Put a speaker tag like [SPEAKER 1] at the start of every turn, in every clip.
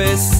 [SPEAKER 1] miss.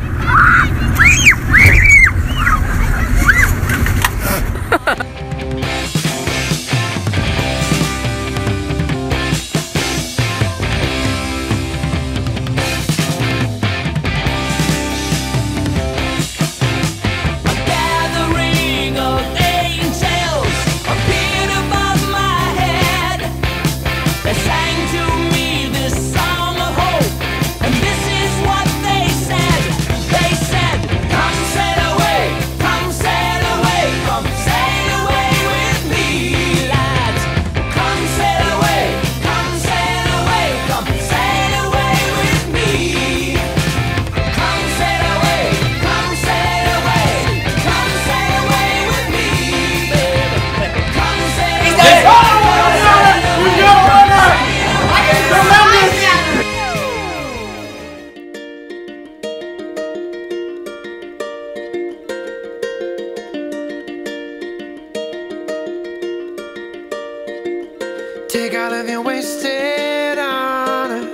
[SPEAKER 2] Take all of your wasted honor.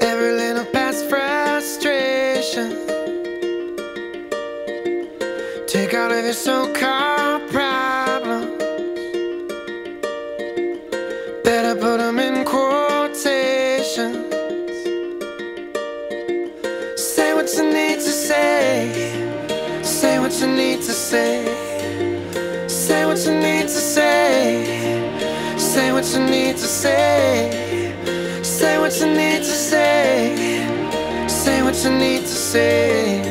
[SPEAKER 2] Every little past frustration. Take all of your so called problems. Better put them in quotations. Say what you need to say. Say what you need to say. need to say. Say what you need to say. Say what you need to say.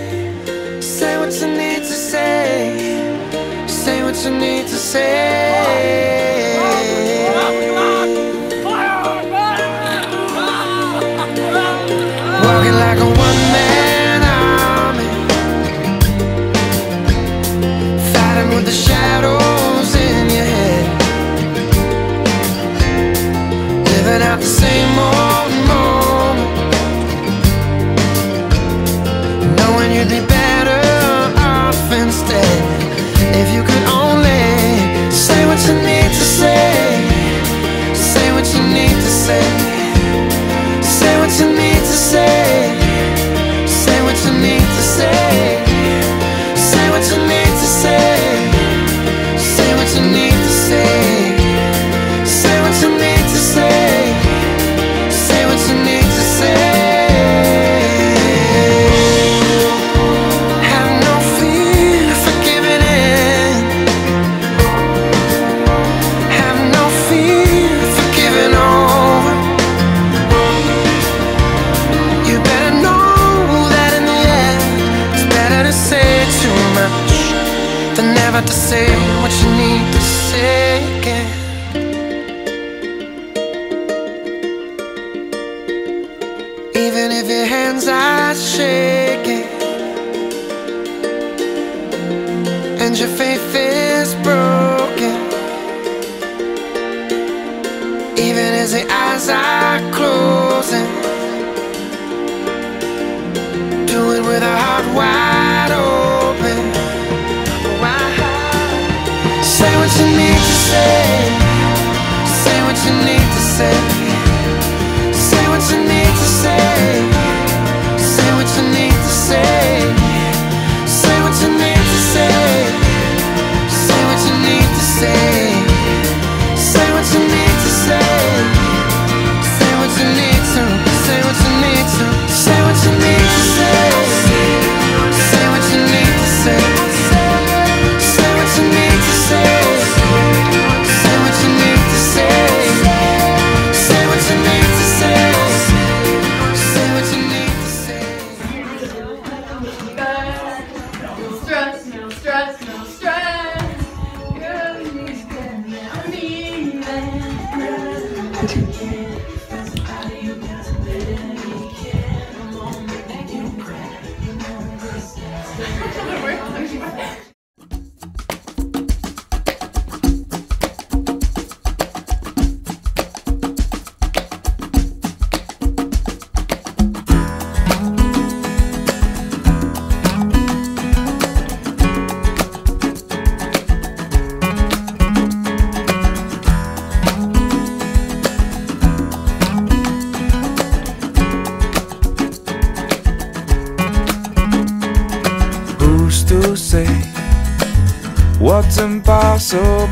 [SPEAKER 2] Say what you need to say. Say what you need to say. about to say what you need to say again. Even if your hands are shaking And your faith is broken Even as the eyes are closing Do it with a heart wide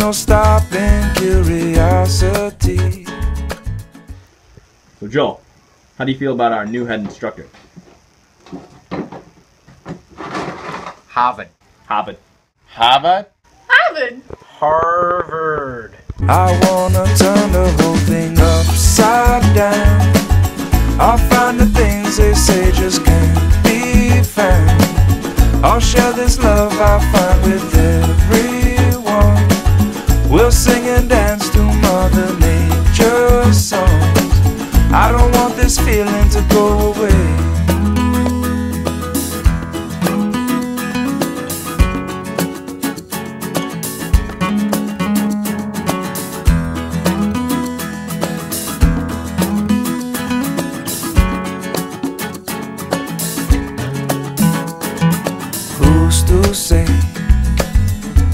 [SPEAKER 3] no stopping curiosity.
[SPEAKER 4] So, Joel, how do you feel about our new head instructor?
[SPEAKER 5] Harvard.
[SPEAKER 4] Harvard.
[SPEAKER 5] Harvard?
[SPEAKER 6] Harvard.
[SPEAKER 5] Harvard.
[SPEAKER 3] I wanna turn the whole thing upside down. I'll find the things they say just can't be found. I'll share this love I find with everyone. We'll sing and dance to Mother Nature's songs. I don't want this feeling to go away.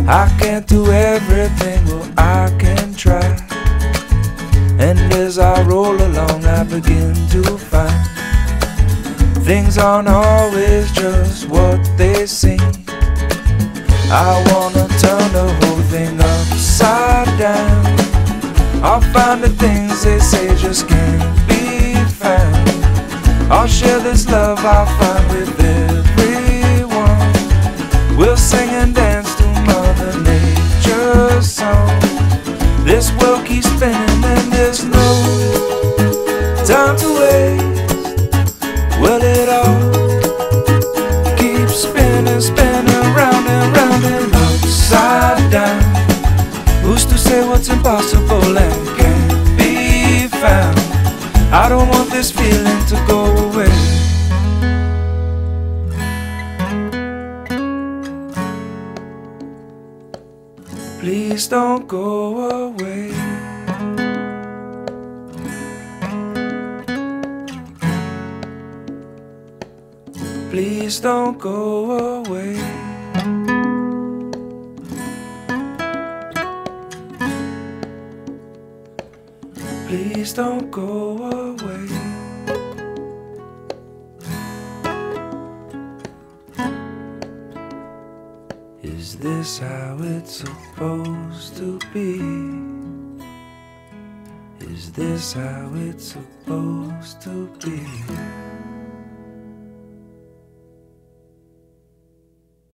[SPEAKER 3] I can't do everything? Well, I can try. And as I roll along, I begin to find things aren't always just what they seem. I wanna turn the whole thing upside down. I'll find the things they say just can't be found. I'll share this love I find with everyone. We'll sing and dance spinning and there's no time to waste. Well, it all keeps spinning, spinning round and round and upside down. Who's to say what's impossible and can't be found? I don't want this feeling to go away. Please don't go away. Please don't go away. Please don't go away. Is this how it's supposed to be? Is this how it's supposed to be?